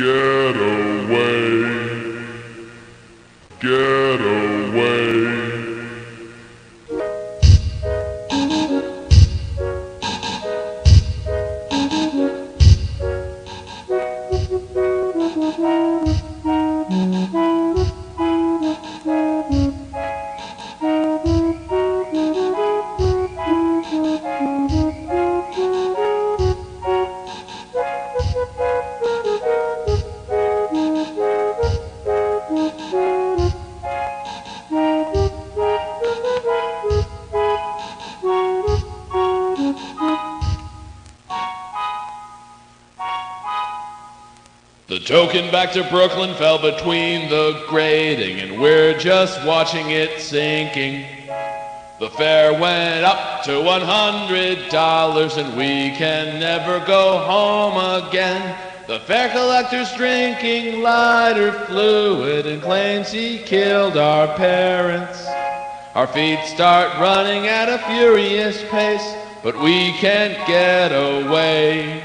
Get The token back to Brooklyn fell between the grating, and we're just watching it sinking. The fare went up to $100, and we can never go home again. The fare collector's drinking lighter fluid and claims he killed our parents. Our feet start running at a furious pace, but we can't get away.